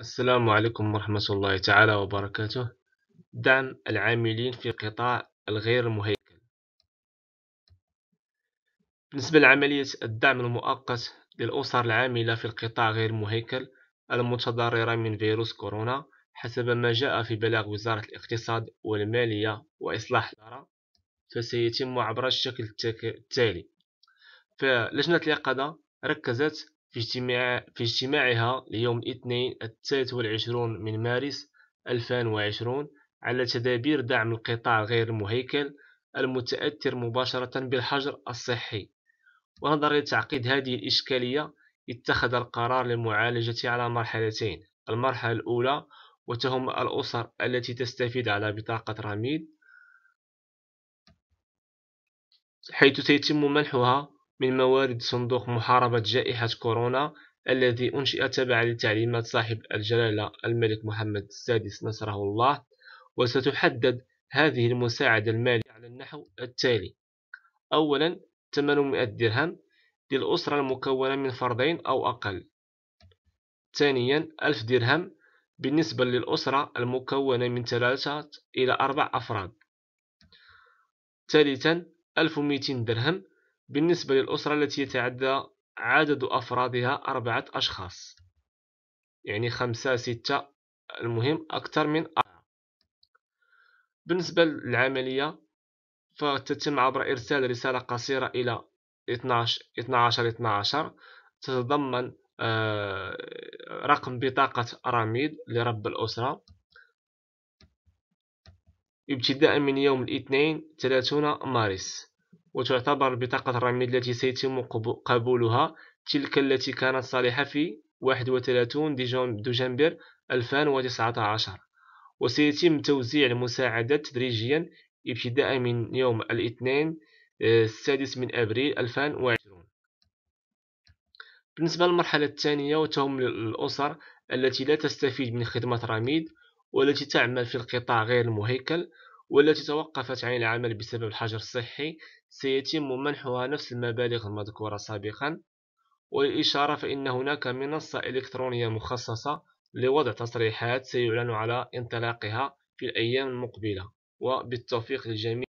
السلام عليكم ورحمة الله تعالى وبركاته. دعم العاملين في قطاع الغير مهيكل. بالنسبة لعملية الدعم المؤقت للأسر العاملة في القطاع غير المهيكل المتضررة من فيروس كورونا حسب ما جاء في بلاغ وزارة الاقتصاد والمالية وإصلاح الإدارة فسيتم عبر الشكل التالي. فلجنة اليقظة ركزت في, اجتماع في اجتماعها ليوم الاثنين الثالث والعشرون من مارس 2020 على تدابير دعم القطاع غير المهيكل المتأثر مباشرة بالحجر الصحي. ونظرا لتعقيد هذه الإشكالية اتخذ القرار للمعالجة على مرحلتين المرحلة الأولى وتهم الأسر التي تستفيد على بطاقة رميد حيث سيتم منحها من موارد صندوق محاربة جائحة كورونا الذي أنشئ تبعا لتعليمات صاحب الجلالة الملك محمد السادس نصره الله وستحدد هذه المساعدة المالية على النحو التالي. أولا 800 درهم للأسرة المكونة من فردين أو أقل. ثانيا 1000 درهم بالنسبة للأسرة المكونة من ثلاثة إلى أربع أفراد. ثالثا 1200 درهم بالنسبة للأسرة التي يتعدى عدد أفرادها أربعة أشخاص. يعني خمسة ستة المهم أكثر من أربعة. بالنسبة للعملية فتتم عبر إرسال رسالة قصيرة إلى 12 12 12 تتضمن آه، رقم بطاقة رميد لرب الأسرة. ابتداء من يوم الاثنين 30 مارس. وتعتبر بطاقة الرميد التي سيتم قبولها تلك التي كانت صالحة في 31 دجنبر 2019 وسيتم توزيع المساعدات تدريجيا ابتداء من يوم الاثنين آه، السادس من أبريل 2020 بالنسبة للمرحلة الثانية وتهم الأسر التي لا تستفيد من خدمة رميد والتي تعمل في القطاع غير المهيكل والتي توقفت عن العمل بسبب الحجر الصحي سيتم منحها نفس المبالغ المذكورة سابقا. وللإشارة فإن هناك منصة إلكترونية مخصصة لوضع تصريحات سيعلن على انطلاقها في الأيام المقبلة. وبالتوفيق للجميع.